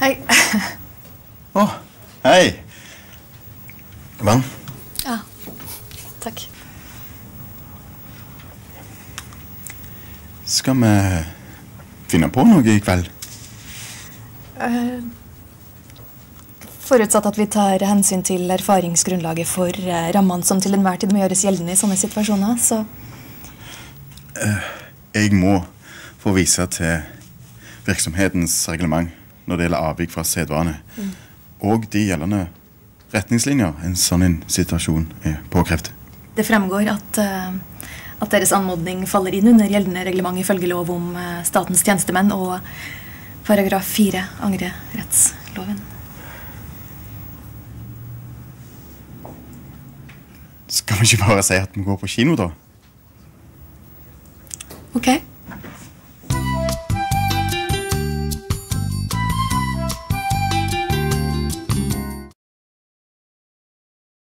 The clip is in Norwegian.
Hei. Å, hei. Vann? Ja, takk. Skal vi finne på noe i kveld? Uh, forutsatt at vi tar hensyn til erfaringsgrunnlaget for uh, rammene som til enhver tid må gjøres gjeldende i sånne situasjoner, så Jeg må få vise til virksomhetens reglement når det gjelder avvik fra sedvane. Og de gjeldende retningslinjer en sånn en situasjon er påkrevd. det fremgår at, eh, at deres anmodning faller inn under gjeldende reglement ifølge lov om eh, statens tjenestemenn og paragraf 4 angrerettsloven. Skal vi ikke bare si at vi går på kino, da? Ok?